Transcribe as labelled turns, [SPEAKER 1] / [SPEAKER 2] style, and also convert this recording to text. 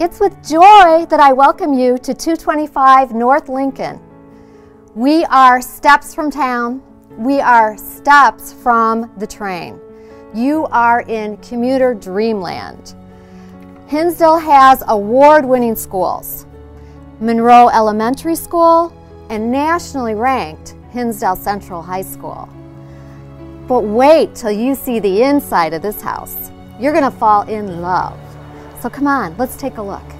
[SPEAKER 1] It's with joy that I welcome you to 225 North Lincoln. We are steps from town. We are steps from the train. You are in commuter dreamland. Hinsdale has award-winning schools. Monroe Elementary School and nationally ranked Hinsdale Central High School. But wait till you see the inside of this house. You're gonna fall in love. So come on, let's take a look.